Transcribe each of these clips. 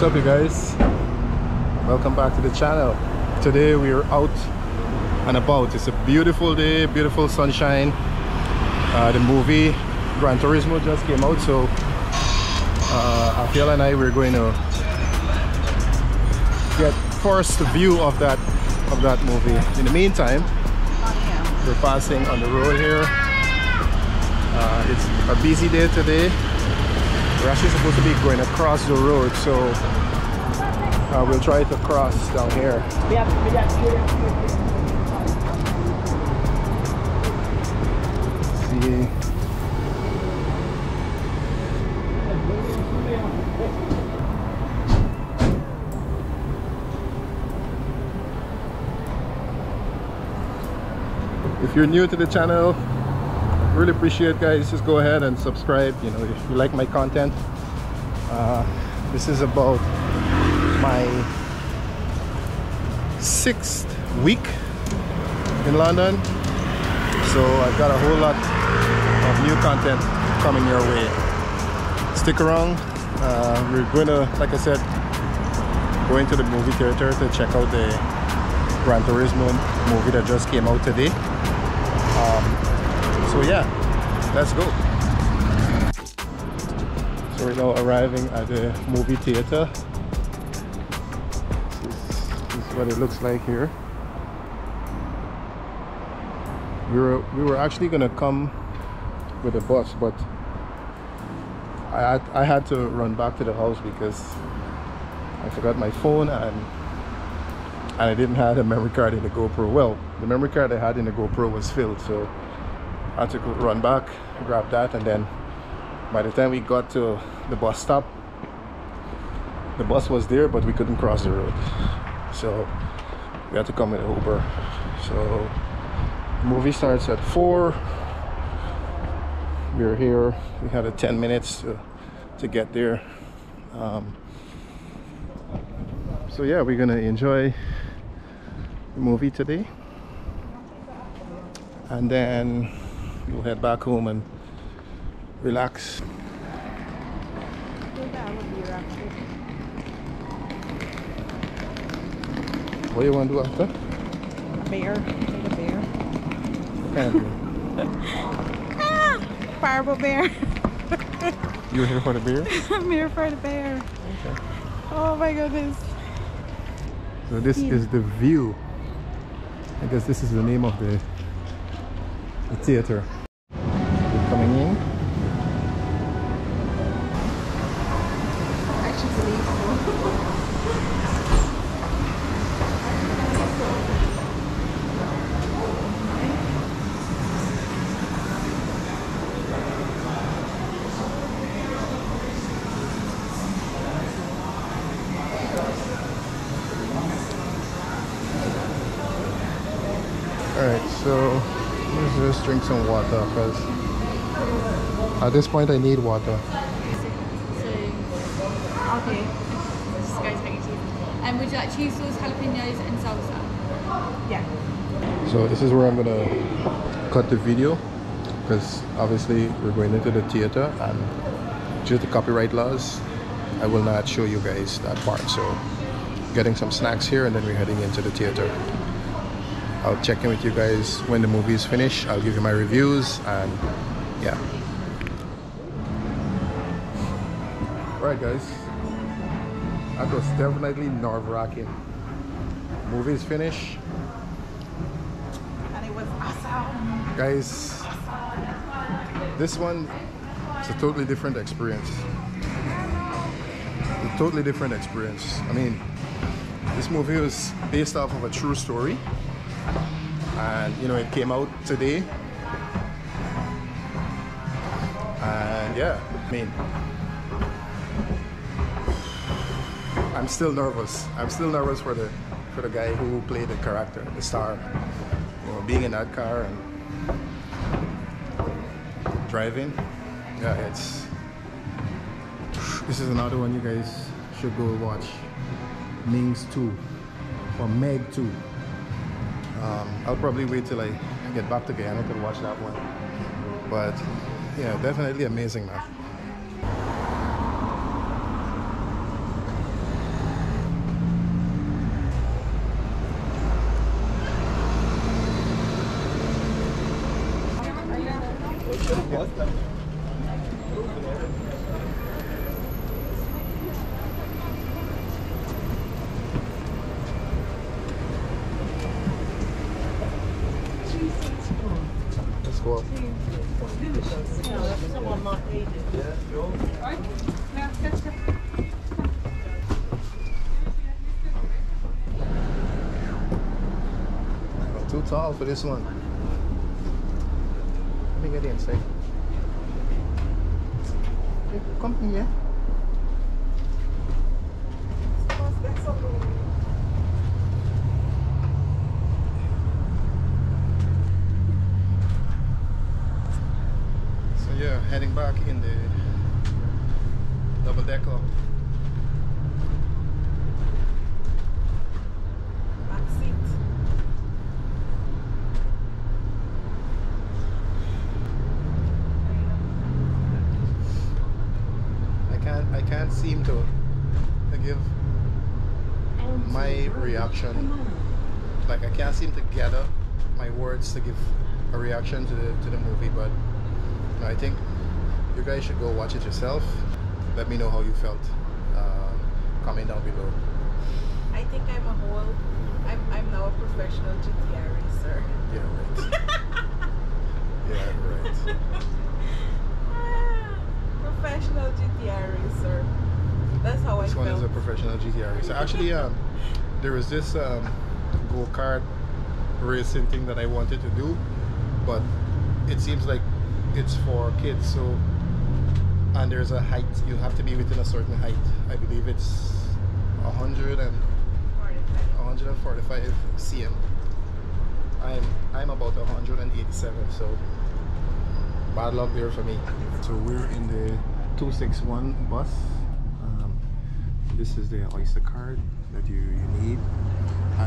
what's up you guys? Welcome back to the channel. Today we are out and about. It's a beautiful day beautiful sunshine. Uh, the movie Gran Turismo just came out so uh, Haafiella and I we're going to get first view of that of that movie. In the meantime we're passing on the road here. Uh, it's a busy day today we're actually supposed to be going across the road, so uh, we'll try to cross down here. see. If you're new to the channel, really appreciate guys. Just go ahead and subscribe you know if you like my content. Uh, this is about my sixth week in London. So I've got a whole lot of new content coming your way. Stick around. Uh, we're gonna like I said go into the movie theater to check out the Gran Turismo movie that just came out today. Um, so yeah let's go. So we're now arriving at the movie theater. This is, this is what it looks like here. We were we were actually gonna come with a bus but I had, I had to run back to the house because I forgot my phone and and I didn't have a memory card in the GoPro. Well the memory card I had in the GoPro was filled so I had to run back, grab that, and then by the time we got to the bus stop, the bus was there, but we couldn't cross the road. So we had to come with Uber. So the movie starts at 4. We are here. We had a 10 minutes to, to get there. Um, so yeah, we're gonna enjoy the movie today. And then we'll head back home and relax. What do you want to do after? Bear. Take a bear. What kind of beer? ah! Fireball bear. You're here for the beer? I'm here for the bear. Okay. Oh my goodness. So this Yeah. is the view. I guess this is the name of the, the theater. We're coming in. Actually believe so. Alright, so let's just drink some water because at this point I need water. So, okay. This guy's making cheese. And would you like cheese sauce, jalapenos, and salsa? Yeah. So this is where I'm gonna cut the video because obviously we're going into the theater and due to copyright laws I will not show you guys that part so getting some snacks here and then we're heading into the theater I'll check in with you guys when the movie is finished. I'll give you my reviews and yeah. Alright guys. That was definitely nerve-wracking. Movie is finished. And it was awesome. guys this one is a totally different experience. A totally different experience. I mean this movie was based off of a true story and you know it came out today. And yeah i mean i'm still nervous. I'm still nervous for the for the guy who played the character the star you know being in that car and driving. Yeah it's this is another one you guys should go watch. Mings 2 or Meg 2 um, I'll probably wait till I get back to Guyana to watch that one. But yeah, definitely amazing, man. Too tall for this one. Let me get. Hey, Come here. So yeah, heading back in the double decker. Back seat. I can't I can't seem to, to give my reaction like I can't seem to gather my words to give a reaction to the to the movie but you know, I think you guys should go watch it yourself let me know how you felt uh, comment down below I think I'm a whole. I'm, I'm now a professional GTR racer. yeah right yeah right Ah, professional GTR racer. That's how I feel. this one felt. is a professional GTR racer actually um, there was this um, go-kart racing thing that I wanted to do but it seems like it's for kids so and there's a height you have to be within a certain height. I believe it's 100 and 145 cm. I'm I'm about 187 so bad luck there for me. So we're in the 261 bus. Um, this is the oyster card that you, you need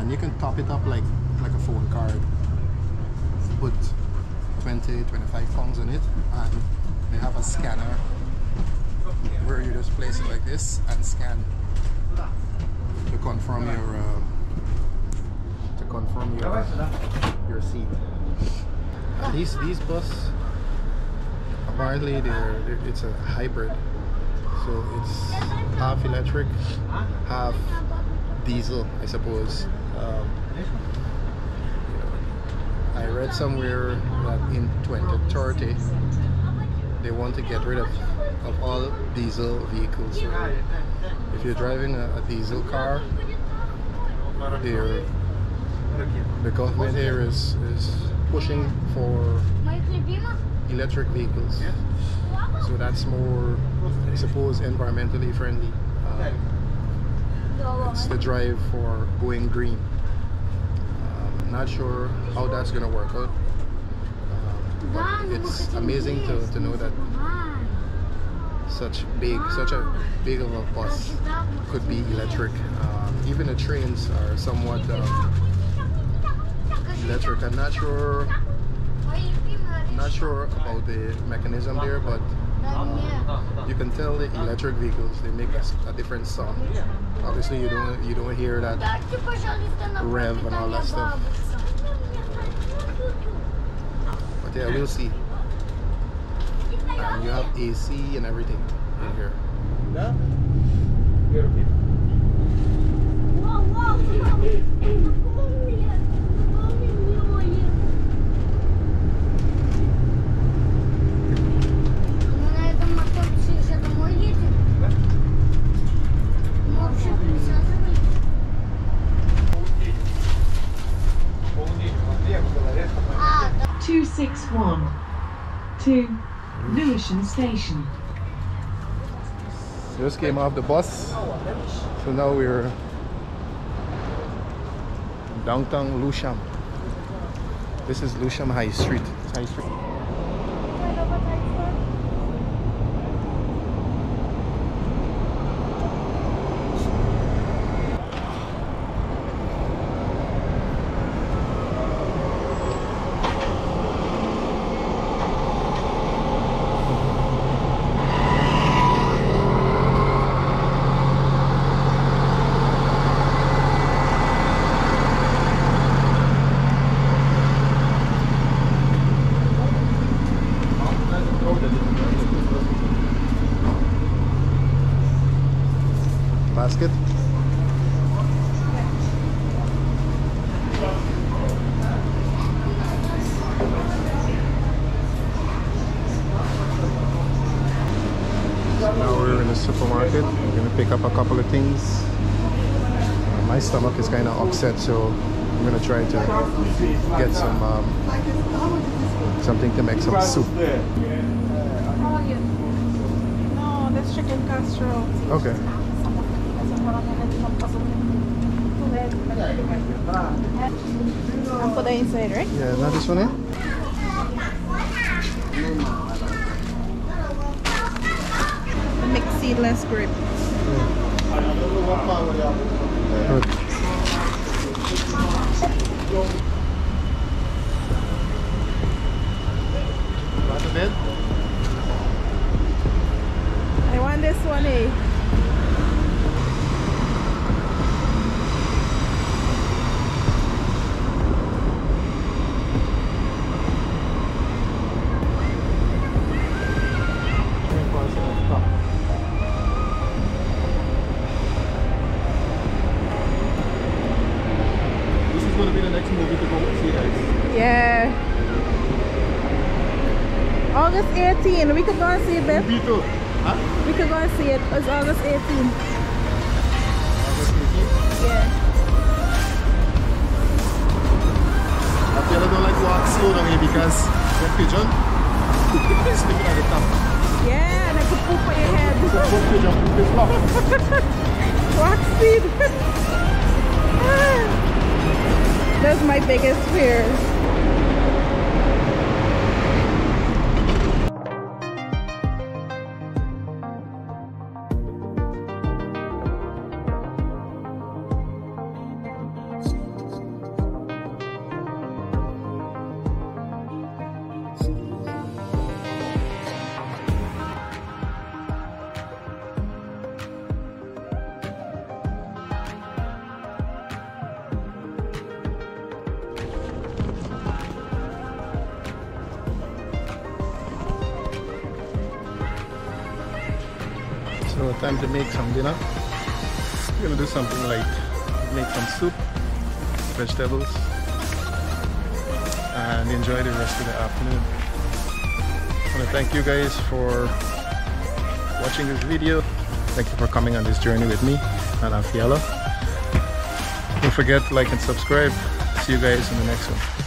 and you can top it up like like a phone card. Put 20 25 pounds on it and they have a scanner where you just place it like this and scan to confirm your uh, to confirm your your seat. And these these bus apparently they're, they're it's a hybrid. So it's half electric half diesel I suppose um, I read somewhere that in 2030 they want to get rid of, of all diesel vehicles so if you're driving a, a diesel car the government here is, is pushing for electric vehicles. So that's more I suppose environmentally friendly. Um, it's the drive for going green. Um, not sure how that's gonna work out um, but it's amazing to, to know that such big such a big of a bus could be electric. Um, even the trains are somewhat um, electric. I'm not sure not sure about the mechanism there but you can tell the electric vehicles they make a different sound obviously you don't you don't hear that rev and all that stuff. but yeah we'll see. And you have AC and everything in here. На 261 to Lewisham Station. just came off the bus so now we're downtown Lewisham this is Lewisham High Street. High Street basket. So now we're in the supermarket. We're gonna pick up a couple of things. My stomach is kind of upset, so I'm gonna try to get some um, something to make some soup. Oh, no, that's chicken casserole. Okay. And put that inside, right? Yeah, now this one. The mixed seedless grape. Good. August 18. We could go and see it, babe. Too. Huh? We could go and see it. It's August 18. August 18th. Yeah. I feel I don't like walk slow down here because the pigeon sleeping at the top. Yeah, and I could poop on your head. The pigeon poop is locked. Rock speed. That's my biggest fear. Time to make some dinner. We're gonna do something like make some soup, vegetables, and enjoy the rest of the afternoon. I want to thank you guys for watching this video. Thank you for coming on this journey with me and Haafiella. Don't forget to like and subscribe. See you guys in the next one.